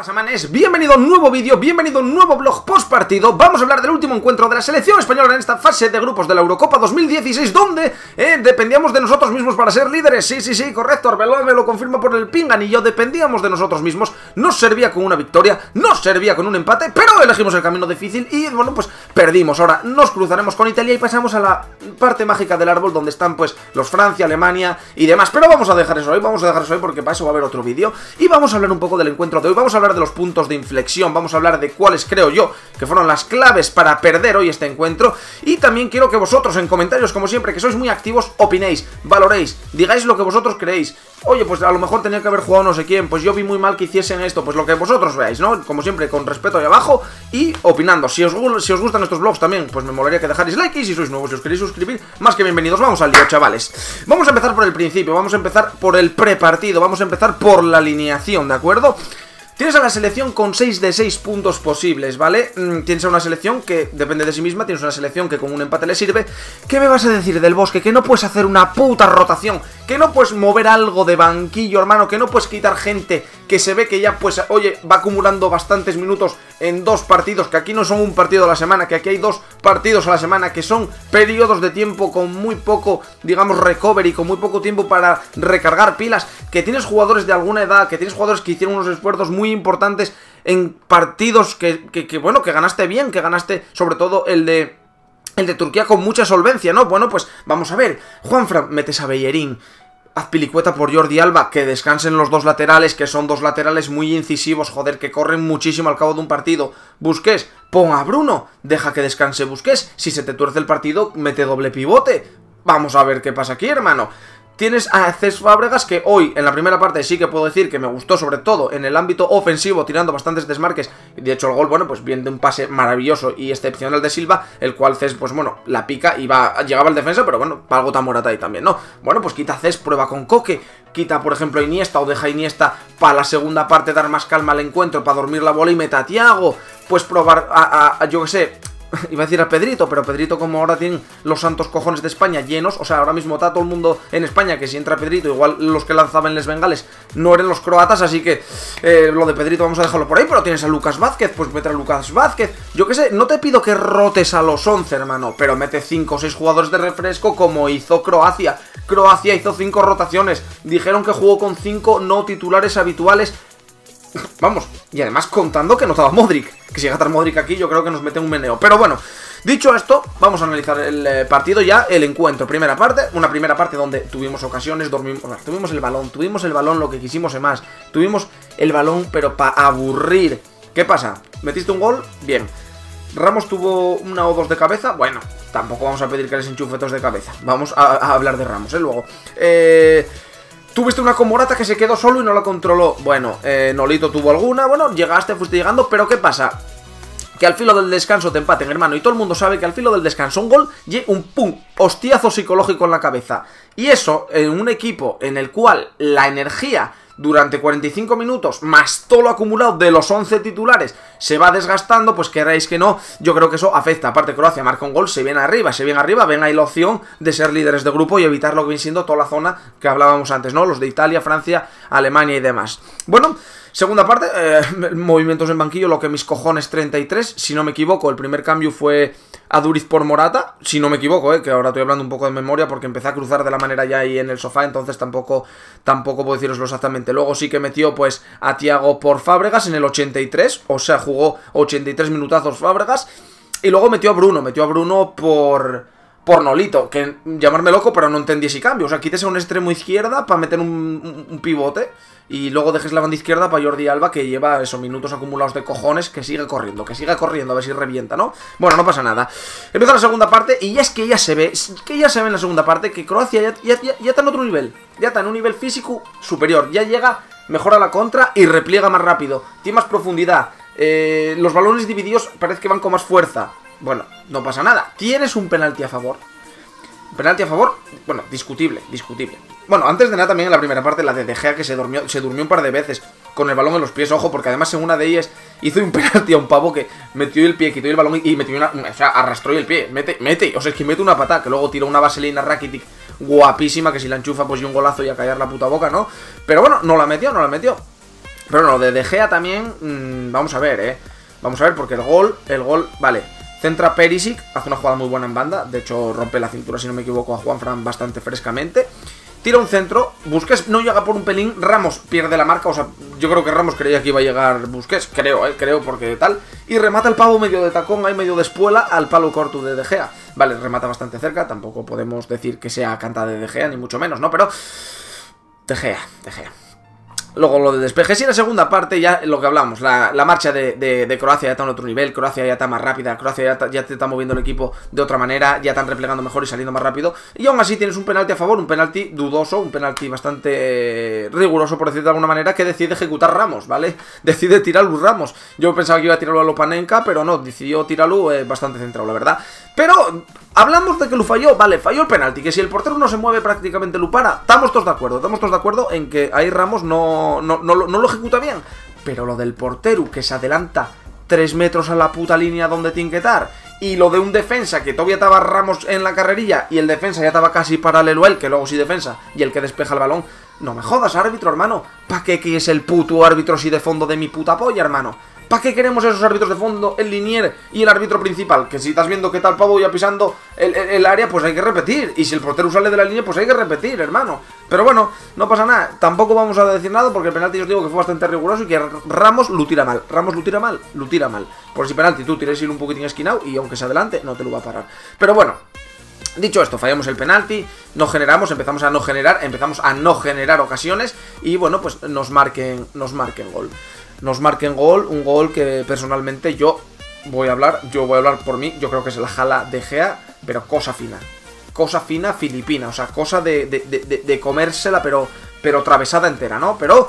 pasa manes? Bienvenido a un nuevo vídeo, bienvenido a un nuevo blog post partido Vamos a hablar del último encuentro de la selección española en esta fase de grupos de la Eurocopa 2016 Donde eh, dependíamos de nosotros mismos para ser líderes. Sí, sí, sí, correcto, Arbeloa me lo confirma por el pingan Y yo dependíamos de nosotros mismos. Nos servía con una victoria, nos servía con un empate Pero elegimos el camino difícil y bueno, pues perdimos. Ahora nos cruzaremos con Italia y pasamos a la parte mágica del árbol Donde están pues los Francia, Alemania y demás. Pero vamos a dejar eso hoy, vamos a dejar eso hoy porque para eso va a haber otro vídeo. Y vamos a hablar un poco del encuentro de hoy Vamos a hablar de los puntos de inflexión, vamos a hablar de cuáles creo yo que fueron las claves para perder hoy este encuentro y también quiero que vosotros en comentarios, como siempre, que sois muy activos, opinéis, valoréis, digáis lo que vosotros creéis. Oye, pues a lo mejor tenía que haber jugado no sé quién, pues yo vi muy mal que hiciesen esto, pues lo que vosotros veáis, ¿no? Como siempre, con respeto ahí abajo y opinando. Si os, si os gustan estos vlogs también, pues me molaría que dejarais like y si sois nuevos, si os queréis suscribir, más que bienvenidos. Vamos al lío, chavales. Vamos a empezar por el principio, vamos a empezar por el prepartido, vamos a empezar por la alineación, ¿de acuerdo? Tienes a la selección con 6 de 6 puntos posibles, ¿vale? Mm, tienes a una selección que depende de sí misma, tienes una selección que con un empate le sirve. ¿Qué me vas a decir del bosque? Que no puedes hacer una puta rotación, que no puedes mover algo de banquillo, hermano, que no puedes quitar gente que se ve que ya, pues, oye, va acumulando bastantes minutos en dos partidos, que aquí no son un partido a la semana, que aquí hay dos partidos a la semana, que son periodos de tiempo con muy poco, digamos, recovery, con muy poco tiempo para recargar pilas, que tienes jugadores de alguna edad, que tienes jugadores que hicieron unos esfuerzos muy importantes en partidos que, bueno, que ganaste bien, que ganaste sobre todo el de el de Turquía con mucha solvencia, ¿no? Bueno, pues vamos a ver. Juanfran, metes a Bellerín. Haz pilicueta por Jordi Alba, que descansen los dos laterales, que son dos laterales muy incisivos, joder, que corren muchísimo al cabo de un partido. Busques, pon a Bruno, deja que descanse Busques. Si se te tuerce el partido, mete doble pivote. Vamos a ver qué pasa aquí, hermano. Tienes a Cés Fábregas que hoy en la primera parte sí que puedo decir que me gustó sobre todo en el ámbito ofensivo tirando bastantes desmarques de hecho el gol bueno pues viene de un pase maravilloso y excepcional de Silva el cual Cés pues bueno la pica y va, llegaba al defensa pero bueno para algo tan morata ahí también ¿no? Bueno pues quita Cés, prueba con Coque quita por ejemplo Iniesta o deja Iniesta para la segunda parte dar más calma al encuentro para dormir la bola y meta a Tiago pues probar a, a yo que sé iba a decir a Pedrito, pero Pedrito como ahora tienen los santos cojones de España llenos, o sea, ahora mismo está todo el mundo en España que si entra Pedrito, igual los que lanzaban les bengales no eran los croatas, así que eh, lo de Pedrito vamos a dejarlo por ahí, pero tienes a Lucas Vázquez, pues mete a Lucas Vázquez, yo qué sé, no te pido que rotes a los 11, hermano, pero mete 5 o 6 jugadores de refresco como hizo Croacia, Croacia hizo 5 rotaciones, dijeron que jugó con 5 no titulares habituales, Vamos, y además contando que no estaba Modric. Que si llega a estar Modric aquí, yo creo que nos mete un meneo. Pero bueno, dicho esto, vamos a analizar el eh, partido ya, el encuentro. Primera parte, una primera parte donde tuvimos ocasiones, dormimos, tuvimos el balón, tuvimos el balón lo que quisimos y más. Tuvimos el balón, pero para aburrir. ¿Qué pasa? ¿Metiste un gol? Bien. Ramos tuvo una o dos de cabeza. Bueno, tampoco vamos a pedir que les enchufe dos de cabeza. Vamos a, a hablar de Ramos, ¿eh? Luego. Eh. Tuviste una comorata que se quedó solo y no la controló. Bueno, eh, Nolito tuvo alguna. Bueno, llegaste, fuiste llegando, pero ¿qué pasa? Que al filo del descanso te empaten, hermano. Y todo el mundo sabe que al filo del descanso un gol y un pum, hostiazo psicológico en la cabeza. Y eso en un equipo en el cual la energía durante 45 minutos, más todo lo acumulado de los 11 titulares, se va desgastando, pues queráis que no, yo creo que eso afecta. Aparte, Croacia marca un gol, se viene arriba, se viene arriba, ven ahí la opción de ser líderes de grupo y evitar lo que viene siendo toda la zona que hablábamos antes, ¿no? Los de Italia, Francia, Alemania y demás. Bueno, Segunda parte, eh, movimientos en banquillo, lo que mis cojones 33, si no me equivoco, el primer cambio fue a Duriz por Morata, si no me equivoco, eh, que ahora estoy hablando un poco de memoria porque empecé a cruzar de la manera ya ahí en el sofá, entonces tampoco, tampoco puedo deciroslo exactamente. Luego sí que metió pues a Tiago por Fábregas en el 83, o sea, jugó 83 minutazos Fábregas, y luego metió a Bruno, metió a Bruno por por Nolito, que llamarme loco, pero no entendí ese cambio. O sea, quites a un extremo izquierda para meter un, pivote y luego dejes la banda izquierda para Jordi Alba, que lleva esos minutos acumulados de cojones, que sigue corriendo, que siga corriendo, a ver si revienta, ¿no? Bueno, no pasa nada. Empieza la segunda parte y ya es que ya se ve, que ya se ve en la segunda parte que Croacia ya, está en otro nivel. Ya está en un nivel físico superior. Ya llega, mejora la contra y repliega más rápido. Tiene más profundidad. Eh, los balones divididos parece que van con más fuerza. Bueno, no pasa nada. Tienes un penalti a favor. Penalti a favor, bueno, discutible, discutible. Bueno, antes de nada también en la primera parte la de De Gea que se durmió, se durmió un par de veces con el balón en los pies, ojo, porque además en una de ellas hizo un penalti a un pavo que metió el pie, quitó el balón y metió una, o sea, arrastró el pie, mete, mete, o sea, es que mete una patada, que luego tira una vaselina Rakitic guapísima, que si la enchufa pues y un golazo y a callar la puta boca, ¿no? Pero bueno, no la metió, no la metió. Pero no, de De Gea también, mm, vamos a ver, ¿eh? Vamos a ver, porque el gol, el gol, vale, centra Perisic, hace una jugada muy buena en banda, de hecho rompe la cintura, si no me equivoco, a Juanfran bastante frescamente. Tira un centro, Busquets no llega por un pelín, Ramos pierde la marca, o sea, yo creo que Ramos creía que iba a llegar Busquets, creo, eh, creo, porque tal. Y remata el pavo medio de tacón, ahí medio de espuela, al palo corto de De Gea. Vale, remata bastante cerca, tampoco podemos decir que sea canta de De Gea, ni mucho menos, ¿no? Pero... De Gea, De Gea. Luego lo de despejes y la segunda parte ya lo que hablamos, la, marcha de, Croacia ya está en otro nivel, Croacia ya está más rápida, Croacia ya, te está moviendo el equipo de otra manera, ya están replegando mejor y saliendo más rápido. Y aún así tienes un penalti a favor, un penalti dudoso, un penalti bastante riguroso por decir de alguna manera, que decide ejecutar Ramos, ¿vale? Decide tirarlo Ramos. Yo pensaba que iba a tirarlo a Lopanenka, pero no, decidió tirarlo eh, bastante centrado, la verdad. Pero hablamos de que lo falló, vale, falló el penalti, que si el portero no se mueve prácticamente lo para, estamos todos de acuerdo, estamos todos de acuerdo en que ahí Ramos no, no, no, lo ejecuta bien. Pero lo del portero que se adelanta 3 metros a la puta línea donde tiene que estar, y lo de un defensa que todavía estaba Ramos en la carrerilla y el defensa ya estaba casi paralelo a él, que luego sí defensa, y el que despeja el balón, no me jodas, árbitro, hermano. ¿Pa' qué que es el puto árbitro si de fondo de mi puta polla, hermano? ¿Para qué queremos esos árbitros de fondo, el linier y el árbitro principal? Que si estás viendo que tal pavo ya pisando el, área, pues hay que repetir. Y si el portero sale de la línea, pues hay que repetir, hermano. Pero bueno, no pasa nada. Tampoco vamos a decir nada porque el penalti os digo que fue bastante riguroso y que Ramos lo tira mal. Ramos lo tira mal, lo tira mal. Por si penalti tú tienes ir un poquitín esquinado y aunque sea adelante, no te lo va a parar. Pero bueno, Dicho esto, fallamos el penalti, no generamos, empezamos a no generar, empezamos a no generar ocasiones y bueno, pues nos marquen, nos marquen gol nos marquen gol, un gol que personalmente yo voy a hablar, yo voy a hablar por mí, yo creo que es la jala de Gea, pero cosa fina. Cosa fina filipina, o sea, cosa de, de, de comérsela, pero, pero atravesada entera, ¿no? Pero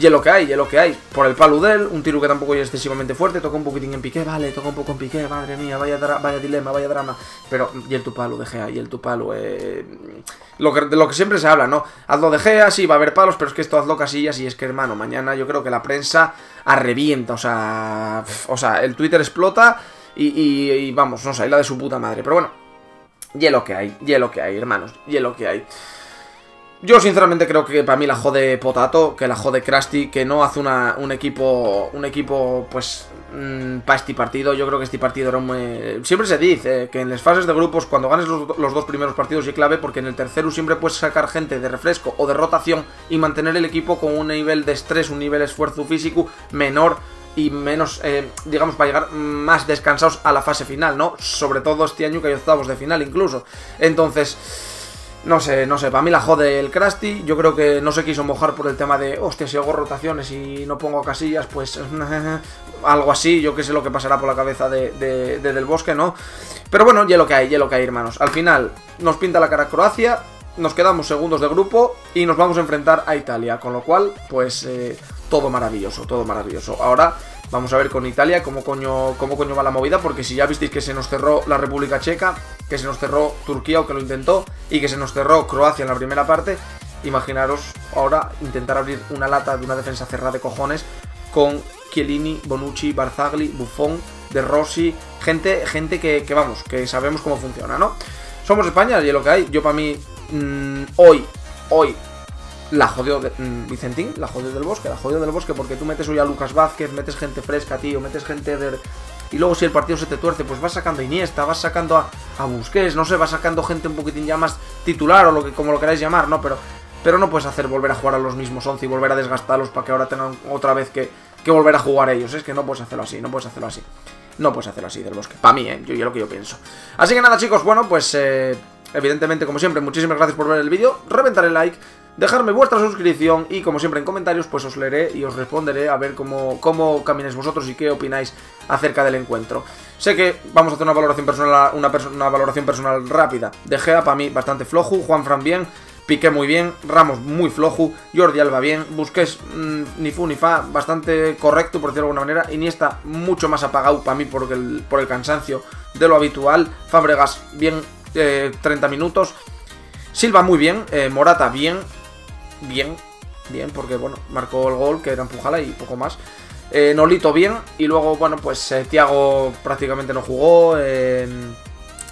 y es lo que hay, y es lo que hay. Por el palo de él, un tiro que tampoco es excesivamente fuerte, toca un poquitín en piqué, vale, toca un poco en piqué, madre mía, vaya, vaya dilema, vaya drama. Pero, y el tu palo de Gea, y el tu palo, eh... Lo que, de lo que siempre se habla, ¿no? Hazlo de Gea, sí, va a haber palos, pero es que esto hazlo casillas y es que, hermano, mañana yo creo que la prensa arrevienta, o sea... O sea, el Twitter explota y, y, vamos, no sé, la de su puta madre. Pero bueno, y es lo que hay, y es lo que hay, hermanos, y es lo que hay. Yo sinceramente creo que para mí la jode Potato, que la jode Krusty, que no hace una, un equipo, un equipo pues mmm, este partido. Yo creo que este partido era muy... Siempre se dice que en las fases de grupos cuando ganes los, dos primeros partidos es clave porque en el tercero siempre puedes sacar gente de refresco o de rotación y mantener el equipo con un nivel de estrés, un nivel de esfuerzo físico menor y menos, eh, digamos, para llegar más descansados a la fase final, ¿no? Sobre todo este año que hay octavos de final incluso. Entonces... No sé, no sé, para mí la jode el Krusty. Yo creo que no se quiso mojar por el tema de, hostia, si hago rotaciones y no pongo casillas, pues algo así. Yo qué sé lo que pasará por la cabeza de, Del Bosque, ¿no? Pero bueno, ya lo que hay, ya lo que hay, hermanos. Al final nos pinta la cara Croacia, nos quedamos segundos de grupo y nos vamos a enfrentar a Italia. Con lo cual, pues eh, todo maravilloso, todo maravilloso. Ahora Vamos a ver con Italia cómo coño, cómo va la movida, porque si ya visteis que se nos cerró la República Checa, que se nos cerró Turquía o que lo intentó, y que se nos cerró Croacia en la primera parte, imaginaros ahora intentar abrir una lata de una defensa cerrada de cojones con Chiellini, Bonucci, Barzagli, Buffon, De Rossi, gente, gente que, vamos, que sabemos cómo funciona, ¿no? Somos España y es lo que hay. Yo para mí, mm, hoy, hoy, la jodió de, mm, Vicentín, la jodió del bosque, la jodió del bosque, porque tú metes hoy a Lucas Vázquez, metes gente fresca, tío, metes gente de... Y luego si el partido se te tuerce, pues vas sacando a Iniesta, vas sacando a, a Busquets, no sé, vas sacando gente un poquitín ya más titular o lo que como lo queráis llamar, ¿no? Pero, pero no puedes hacer volver a jugar a los mismos 11 y volver a desgastarlos para que ahora tengan otra vez que, que volver a jugar ellos. Es que no puedes hacerlo así, no puedes hacerlo así. No puedes hacerlo así del bosque. Para mí, ¿eh? Yo, yo lo que yo pienso. Así que nada, chicos, bueno, pues... Eh, evidentemente, como siempre, muchísimas gracias por ver el vídeo. Reventar el like dejarme vuestra suscripción y como siempre en comentarios pues os leeré y os responderé a ver cómo, cómo camináis vosotros y qué opináis acerca del encuentro. Sé que vamos a hacer una valoración personal, una, una valoración personal rápida. De Gea para mí bastante flojo, Juan Fran bien, Piqué muy bien, Ramos muy flojo, Jordi Alba bien, Busquets mm, ni fu ni fa, bastante correcto por decirlo de alguna manera, Iniesta mucho más apagado para mí por el, por el cansancio de lo habitual, Fábregas bien 30 eh, minutos, Silva muy bien, eh, Morata bien, bien, bien, porque bueno, marcó el gol, que era empujala y poco más. Eh, Nolito bien, y luego, bueno, pues eh, Tiago prácticamente no jugó. Eh,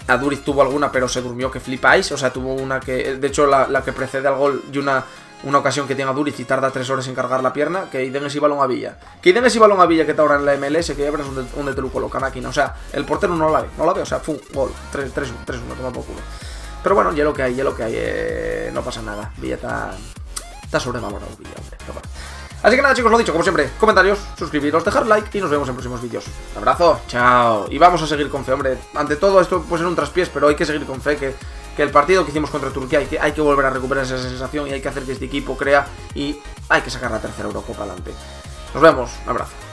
Aduriz tuvo alguna, pero se durmió que flipáis. O sea, tuvo una que. De hecho, la, que precede al gol y una una ocasión que tiene a Duriz y tarda tres horas en cargar la pierna, que den ese balón a Villa. Que den ese balón a Villa que está ahora en la MLS, que ya verás donde, te lo. O sea, el portero no la ve, no la ve, o sea, fue gol, 3-1, toma por culo. Pero bueno, ya lo que hay, ya lo que hay, eh, no pasa nada. Villa está sobrevalorado, Villa, hombre, pero bueno. Así que nada chicos, lo dicho, como siempre, comentarios, suscribiros, dejar like y nos vemos en próximos vídeos. Un abrazo, chao. Y vamos a seguir con fe, hombre. Ante todo esto puede ser un traspiés, pero hay que seguir con fe que, que el partido que hicimos contra Turquía hay que, hay que volver a recuperar esa sensación y hay que hacer que este equipo crea y hay que sacar la tercera Eurocopa adelante. Nos vemos, un abrazo.